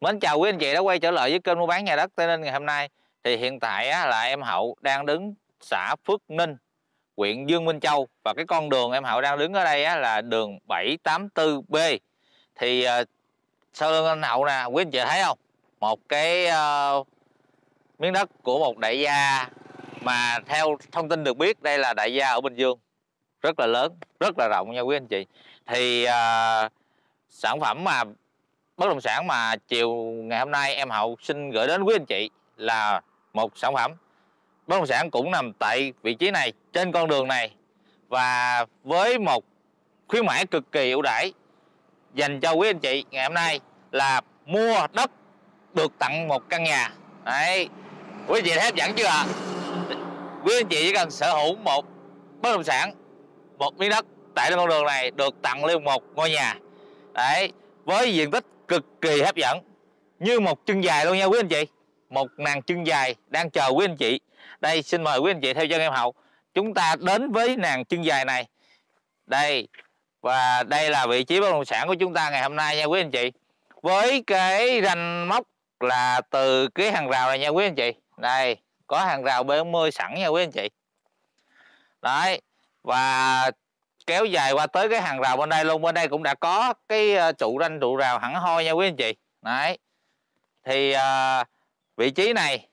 Mến chào quý anh chị đã quay trở lại với kênh mua bán nhà đất Tây Ninh ngày hôm nay. Thì hiện tại á, là em Hậu đang đứng xã Phước Ninh, huyện Dương Minh Châu và cái con đường em Hậu đang đứng ở đây á, là đường 784B. Thì uh, sau lưng anh Hậu nè, quý anh chị thấy không? Một cái uh, miếng đất của một đại gia mà theo thông tin được biết đây là đại gia ở Bình Dương rất là lớn, rất là rộng nha quý anh chị. Thì uh, sản phẩm mà bất động sản mà chiều ngày hôm nay em Hậu xin gửi đến quý anh chị là một sản phẩm. Bất động sản cũng nằm tại vị trí này, trên con đường này và với một khuyến mãi cực kỳ ưu đãi dành cho quý anh chị ngày hôm nay là mua đất được tặng một căn nhà. Đấy, quý anh chị thấy hấp dẫn chưa ạ? À? quý anh chị chỉ cần sở hữu một bất động sản, một miếng đất tại con đường này được tặng luôn một ngôi nhà. Đấy, với diện tích cực kỳ hấp dẫn. Như một chân dài luôn nha quý anh chị. Một nàng chân dài đang chờ quý anh chị. Đây, xin mời quý anh chị theo chân em hậu. Chúng ta đến với nàng chân dài này. Đây, và đây là vị trí bất động sản của chúng ta ngày hôm nay nha quý anh chị. Với cái ranh móc là từ cái hàng rào này nha quý anh chị. Đây, có hàng rào B40 sẵn nha quý anh chị. Đấy, và kéo dài qua tới cái hàng rào bên đây. Luôn bên đây cũng đã có cái ờ, trụ ranh trụ rào hẳn hoi nha quý anh chị. Đấy. Thì à, vị trí này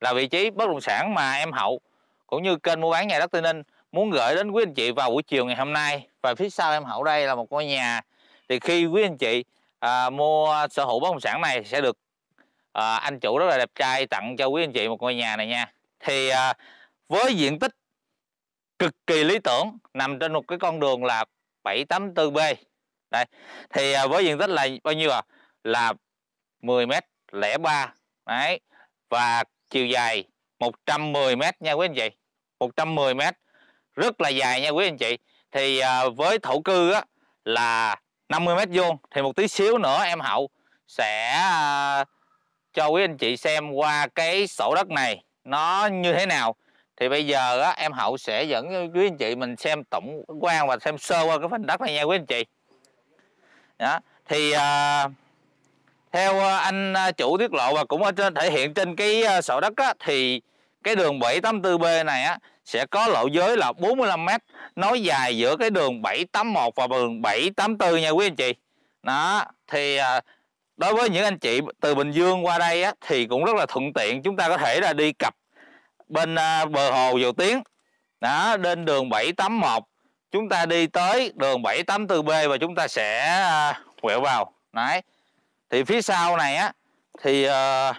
là vị trí bất động sản mà em hậu cũng như kênh mua bán nhà đất tây ninh muốn gửi đến quý anh chị vào buổi chiều ngày hôm nay. Và phía sau em hậu đây là một ngôi nhà. Thì khi quý anh chị à, mua sở hữu bất động sản này sẽ được à, anh chủ rất là đẹp trai tặng cho quý anh chị một ngôi nhà này nha. Thì à, với diện tích cực kỳ lý tưởng, nằm trên một cái con đường là 784B đây, thì à, với diện tích là bao nhiêu à là 10 m lẻ ba. Đấy, và chiều dài 110 m nha quý anh chị. 110 m rất là dài nha quý anh chị. Thì à, với thổ cư á, là 50 m vuông. Thì một tí xíu nữa em hậu sẽ à, cho quý anh chị xem qua cái sổ đất này nó như thế nào thì bây giờ á, em hậu sẽ dẫn quý anh chị mình xem tổng quan và xem sơ qua cái phần đất này nha quý anh chị. Đó thì à, theo à, anh à, chủ tiết lộ và cũng ở trên thể hiện trên cái à, sổ đất á, thì cái đường 784B này á sẽ có lộ giới là 45 m nối dài giữa cái đường 781 và đường 784 nha quý anh chị. Đó thì à, đối với những anh chị từ Bình Dương qua đây á, thì cũng rất là thuận tiện chúng ta có thể là đi cặp bên à, bờ hồ Dầu Tiến đó lên đường 781 chúng ta đi tới đường 784B và chúng ta sẽ à, quẹo vào. Đấy. Thì phía sau này á thì uh,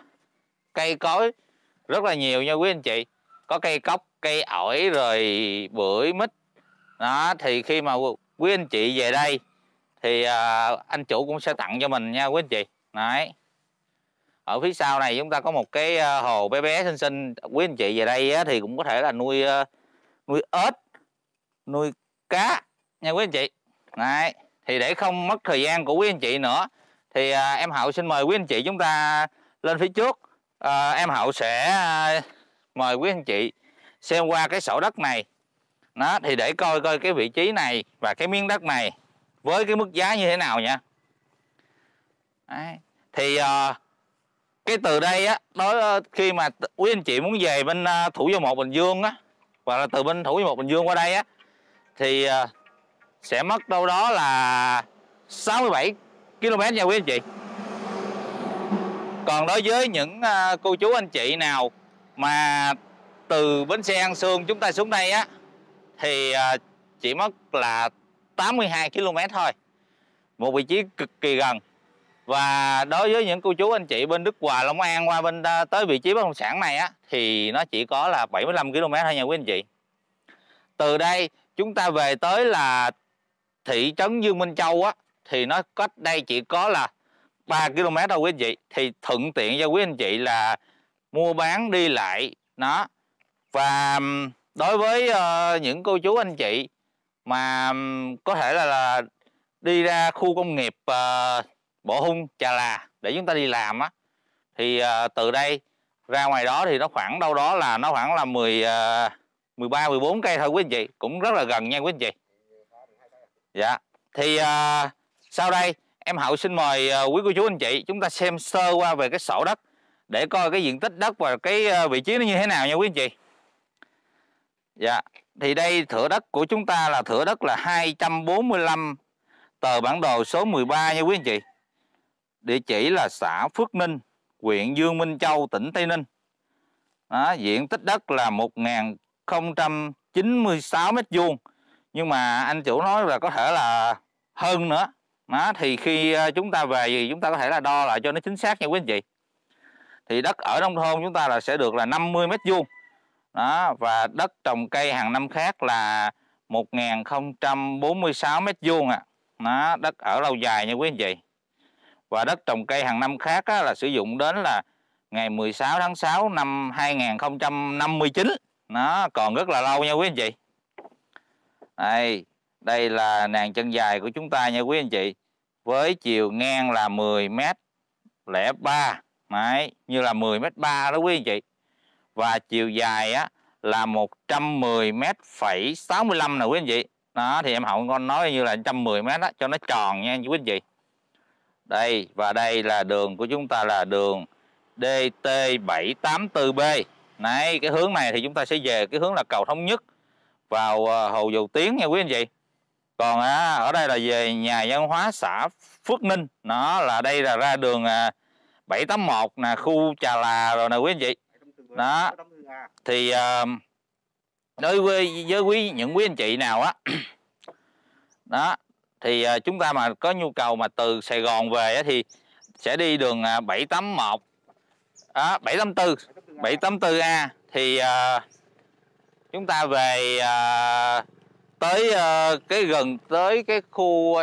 cây cối rất là nhiều nha quý anh chị. Có cây cốc, cây ổi rồi bưởi mít. Đó thì khi mà quý anh chị về đây thì uh, anh chủ cũng sẽ tặng cho mình nha quý anh chị. Đấy ở phía sau này chúng ta có một cái ờ, hồ bé bé xinh xinh quý anh chị về đây á, thì cũng có thể là nuôi ờ, nuôi ếch nuôi cá nha quý anh chị Đấy. thì để không mất thời gian của quý anh chị nữa thì à, em hậu xin mời quý anh chị chúng ta lên phía trước à, em hậu sẽ à, mời quý anh chị xem qua cái sổ đất này đó thì để coi coi cái vị trí này và cái miếng đất này với cái mức giá như thế nào nha Đấy. thì à, cái từ đây á nói ờ, khi mà quý anh chị muốn về bên ờ, thủ dầu một bình dương á, hoặc là từ bên thủ dầu một bình dương qua đây á, thì ờ, sẽ mất đâu đó là 67 km nha quý anh chị. Còn đối với những cô chú anh chị nào mà từ bến xe An Sương chúng ta xuống đây á, thì chỉ mất là 82 km thôi. Một vị trí cực kỳ gần và đối với những cô chú anh chị bên Đức Hòa Long An qua bên à, tới vị trí bất động sản này á thì nó chỉ có là 75 km thôi nha quý anh chị. Từ đây chúng ta về tới là thị trấn Dương Minh Châu á thì nó cách đây chỉ có là 3 km thôi quý anh chị. Thì thuận tiện cho quý anh chị là mua bán đi lại nó. Và đối với uh, những cô chú anh chị mà um, có thể là, là đi ra khu công nghiệp uh, bộ hung trà là. Để chúng ta đi làm á. Thì ờ, từ đây ra ngoài đó thì nó khoảng đâu đó là nó khoảng là 10 uh, 13 14 cây thôi quý anh chị. Cũng rất là gần nha quý anh chị. Dạ. Thì ờ, sau đây em Hậu xin mời ờ, quý cô chú anh chị chúng ta xem sơ qua về cái sổ đất để coi cái diện tích đất và cái vị trí nó như thế nào nha quý anh chị. Dạ, thì đây thửa đất của chúng ta là thửa đất là 245 tờ bản đồ số 13 nha quý anh chị. Địa chỉ là xã Phước Ninh, huyện Dương Minh Châu, tỉnh Tây Ninh. Đó, diện tích đất là 1096 mét vuông. Nhưng mà anh chủ nói là có thể là hơn nữa. Đó, thì khi ờ, chúng ta về thì chúng ta có thể là đo lại cho nó chính xác nha quý anh chị. Thì đất ở nông thôn chúng ta là sẽ được là 50 mét vuông. Đó, và đất trồng cây hàng năm khác là 1046 mét vuông ạ. À. Đó, đất ở lâu dài nha quý anh chị. Và đất trồng cây hàng năm khác á, là sử dụng đến là ngày 16 tháng 6 năm 2059. Nó còn rất là lâu nha quý anh chị. Đây, đây là nàng chân dài của chúng ta nha quý anh chị. Với chiều ngang là 10 m lẻ ba Đấy, như là 10 m 3 đó quý anh chị. Và chiều dài á là 110 m phẩy 65 nè quý anh chị. Đó thì em Hậu con nói như là 110 m đó cho nó tròn nha quý anh chị. Đây và đây là đường của chúng ta là đường DT784B. Này cái hướng này thì chúng ta sẽ về cái hướng là cầu thống nhất vào ờ, Hồ Dầu tiến nha quý anh chị. Còn à, ở đây là về nhà văn hóa xã Phước Ninh. Nó là đây là ra đường à, 781 nè, khu Trà Là rồi nè quý anh chị. Đó. Thì à, đối với với quý những quý anh chị nào á đó thì à, chúng ta mà có nhu cầu mà từ Sài Gòn về thì sẽ đi đường 781 à, 784 784A thì à, chúng ta về à, tới à, cái gần tới cái khu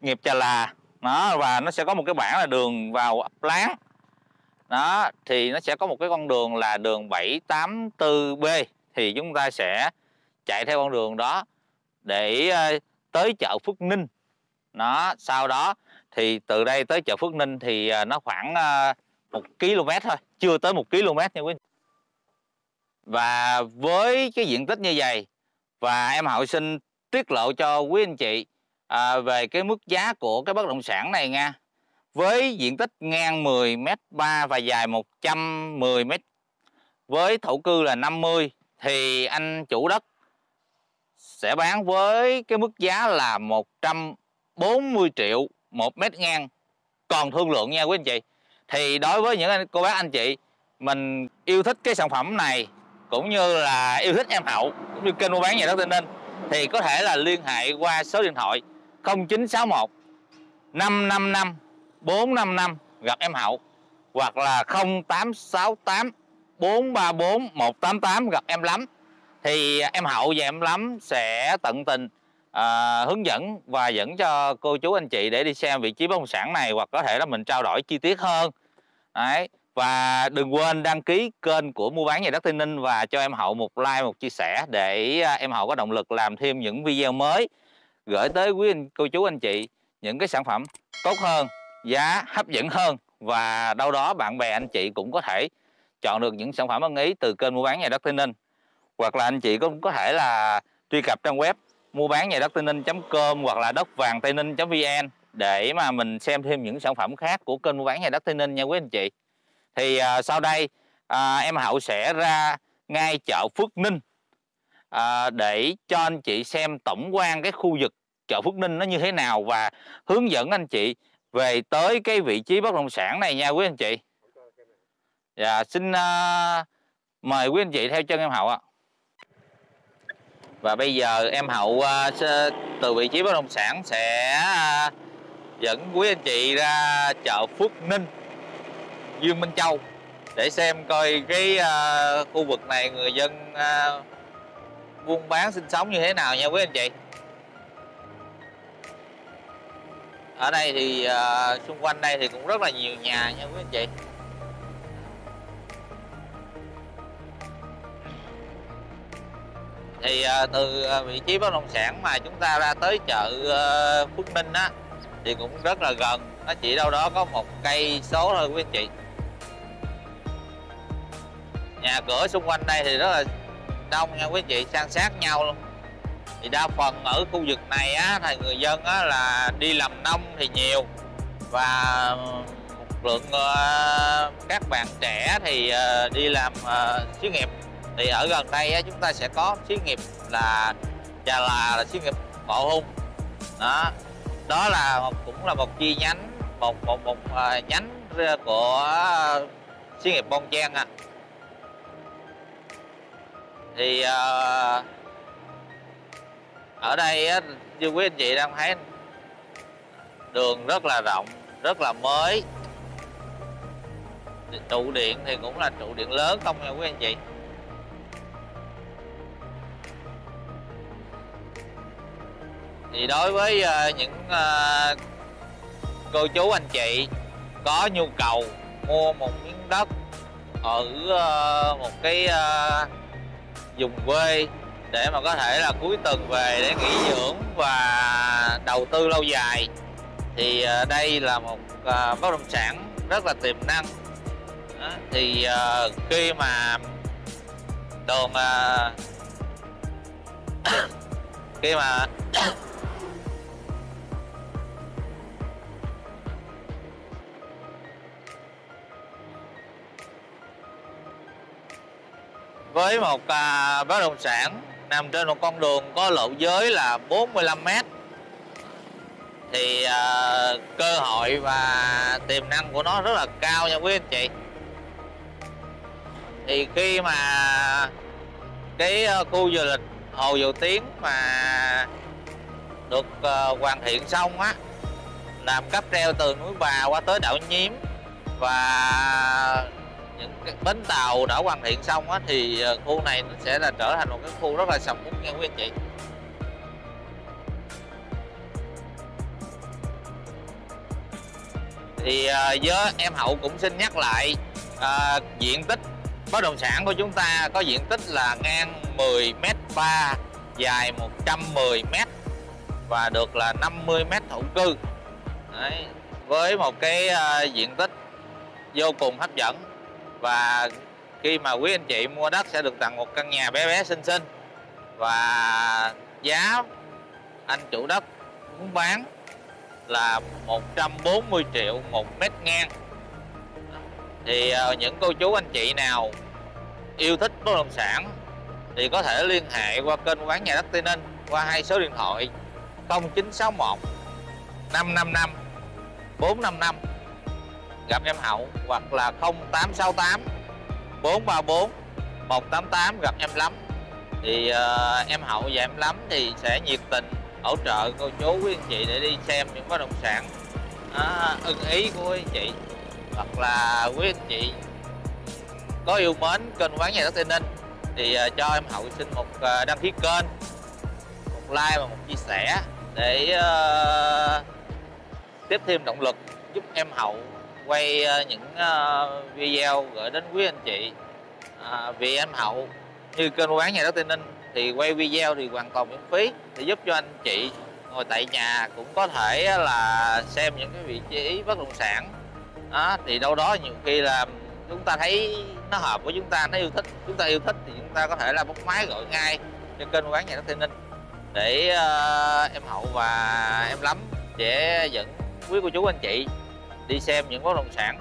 nghiệp Trà Là. Đó và nó sẽ có một cái bảng là đường vào ấp Láng đó thì nó sẽ có một cái con đường là đường 784B thì chúng ta sẽ chạy theo con đường đó để à, tới chợ Phước Ninh. Nó sau đó thì từ đây tới chợ Phước Ninh thì à, nó khoảng à, một km thôi chưa tới một km nha quý và với cái diện tích như vậy và em Hậu xin tiết lộ cho quý anh chị à, về cái mức giá của cái bất động sản này nha. Với diện tích ngang 10 m 3 và dài 110 m với thổ cư là 50 thì anh chủ đất sẽ bán với cái mức giá là 140 triệu một mét ngang. Còn thương lượng nha quý anh chị thì đối với những anh, cô bác anh chị mình yêu thích cái sản phẩm này cũng như là yêu thích em hậu cũng như kênh mua bán nhà đất Tây Ninh thì có thể là liên hệ qua số điện thoại 0961 555 455 gặp em hậu hoặc là 0868 434 188 gặp em lắm thì à, em hậu và em lắm sẽ tận tình à, hướng dẫn và dẫn cho cô chú anh chị để đi xem vị trí bất động sản này hoặc có thể là mình trao đổi chi tiết hơn. Đấy và đừng quên đăng ký kênh của mua bán nhà đất Tây Ninh và cho em Hậu một like, một chia sẻ để à, em Hậu có động lực làm thêm những video mới gửi tới quý anh, cô chú anh chị những cái sản phẩm tốt hơn, giá hấp dẫn hơn và đâu đó bạn bè anh chị cũng có thể chọn được những sản phẩm ưng ý từ kênh mua bán nhà đất Tây Ninh hoặc là anh chị cũng có thể là truy cập trang web mua bán nhà đất tây ninh.com hoặc là đất vàng tây ninh.vn để mà mình xem thêm những sản phẩm khác của kênh mua bán nhà đất Tây Ninh nha quý anh chị. Thì à, sau đây à, em Hậu sẽ ra ngay chợ Phước Ninh à, để cho anh chị xem tổng quan cái khu vực chợ Phước Ninh nó như thế nào và hướng dẫn anh chị về tới cái vị trí bất động sản này nha quý anh chị. Dạ, xin uh, mời quý anh chị theo chân em Hậu ạ. Và bây giờ em Hậu à, từ vị trí bất động sản sẽ à, dẫn quý anh chị ra chợ Phước Ninh, Dương Minh Châu để xem coi cái uh, khu vực này người dân uh, buôn bán sinh sống như thế nào nha quý anh chị. Ở đây thì uh, xung quanh đây thì cũng rất là nhiều nhà nha quý anh chị. Thì à, từ à, vị trí bất động sản mà chúng ta ra tới chợ à, Phước Minh á thì cũng rất là gần. Nó chỉ đâu đó có một cây số thôi quý anh chị. Nhà cửa xung quanh đây thì rất là đông nha quý anh chị san sát nhau luôn. Thì đa phần ở khu vực này á thì người dân á là đi làm nông thì nhiều. Và một lượng uh, các bạn trẻ thì uh, đi làm uh, xí nghiệp thì ở gần đây á, chúng ta sẽ có xí nghiệp là Trà Là là xí nghiệp Bộ Hung. Đó. Đó là một, cũng là một chi nhánh một một một uh, nhánh của xí nghiệp Bon Chen à. Thì uh, ở đây á, như quý anh chị đang thấy đường rất là rộng rất là mới. Trụ điện thì cũng là trụ điện lớn không nha quý anh chị? Thì đối với ờ, những ờ, cô chú anh chị có nhu cầu mua một miếng đất ở ờ, một cái vùng quê để mà có thể là cuối tuần về để nghỉ dưỡng và đầu tư lâu dài, thì đây là một bất động sản rất là tiềm năng. Thì khi mà đường khi mà với một à, bất động sản nằm trên một con đường có lộ giới là 45 m thì à, cơ hội và tiềm năng của nó rất là cao nha quý anh chị. Thì khi mà cái à, khu du lịch Hồ Dầu tiếng mà được uh, hoàn thiện xong á làm cáp treo từ núi Bà qua tới đảo Nhiếm và những cái bến tàu đã hoàn thiện xong á thì ờ, khu này sẽ là trở thành một cái khu rất là sầm uất nha quý anh chị thì ờ, với em hậu cũng xin nhắc lại à, diện tích bất động sản của chúng ta có diện tích là ngang 10 m 3 dài 110 m và được là 50 m thổ cư Đấy. với một cái uh, diện tích vô cùng hấp dẫn và khi mà quý anh chị mua đất sẽ được tặng một căn nhà bé bé xinh xinh. Và giá anh chủ đất muốn bán là 140 triệu một mét ngang. Thì ờ, những cô chú anh chị nào yêu thích bất động sản thì có thể liên hệ qua kênh quán nhà đất Tây Ninh qua hai số điện thoại 0961 555 455 gặp em Hậu hoặc là 0868 434 188 gặp em Lắm. Thì uh, em Hậu và em Lắm thì sẽ nhiệt tình hỗ trợ cô chú quý anh chị để đi xem những bất động sản à, ưng ý của quý anh chị. Hoặc là quý anh chị có yêu mến kênh quán nhà đất Tây Ninh thì uh, cho em Hậu xin một uh, đăng ký kênh một like và một chia sẻ để uh, tiếp thêm động lực giúp em Hậu quay ờ, những ờ, video gửi đến quý anh chị à, vì em hậu như kênh bán nhà đất tây ninh. Thì quay video thì hoàn toàn miễn phí để giúp cho anh chị ngồi tại nhà cũng có thể là xem những cái vị trí bất động sản. Đó, thì đâu đó nhiều khi là chúng ta thấy nó hợp với chúng ta nó yêu thích chúng ta yêu thích thì chúng ta có thể là bốc máy gọi ngay trên kênh bán nhà đất tây ninh để uh, em hậu và em lắm sẽ dẫn quý cô chú anh chị đi xem những bất động sản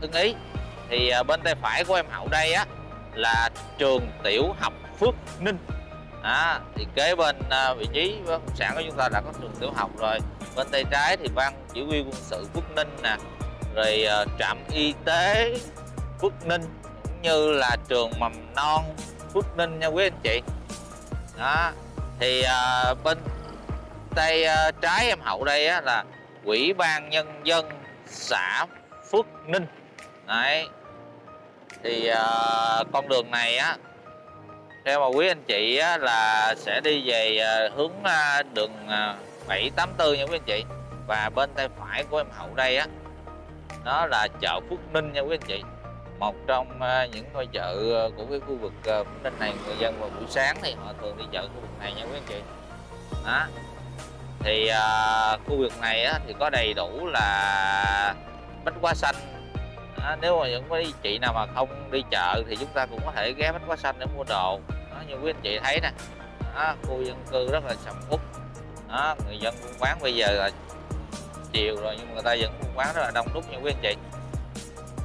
ưng ý. Thì à, bên tay phải của em hậu đây á là trường tiểu học phước ninh. À, thì kế bên à, vị trí bất động sản của chúng ta đã có trường tiểu học rồi. Bên tay trái thì ban chỉ huy quân sự phước ninh nè. Rồi à, trạm y tế phước ninh cũng như là trường mầm non phước ninh nha quý anh chị. Đó thì bên tay trái em hậu đây á, là quỹ ban nhân dân xã Phước Ninh. Đấy. Thì uh, con đường này á theo mà quý anh chị á, là sẽ đi về uh, hướng uh, đường uh, 784 nha quý anh chị. Và bên tay phải của em hậu đây á nó là chợ Phước Ninh nha quý anh chị. Một trong uh, những ngôi chợ của cái khu vực uh, Phước Ninh này người dân vào buổi sáng thì họ thường đi chợ khu vực này nha quý anh chị. Đó thì à, khu vực này á, thì có đầy đủ là bánh hoa xanh. À, nếu mà những cái chị nào mà không đi chợ thì chúng ta cũng có thể ghé bánh hoa xanh để mua đồ. À, như quý anh chị thấy nè. À, khu dân cư rất là sầm uất. À, người dân buôn bán bây giờ là chiều rồi nhưng mà người ta vẫn buôn bán rất là đông đúc như quý anh chị.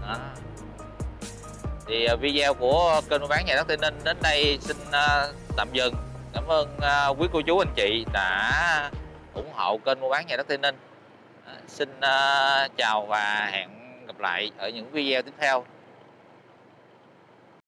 À. thì video của kênh buôn bán nhà đất tây ninh đến đây xin uh, tạm dừng. Cảm ơn uh, quý cô chú anh chị đã ủng hộ kênh mua bán nhà đất Tây Ninh. À, xin à, chào và hẹn gặp lại ở những video tiếp theo.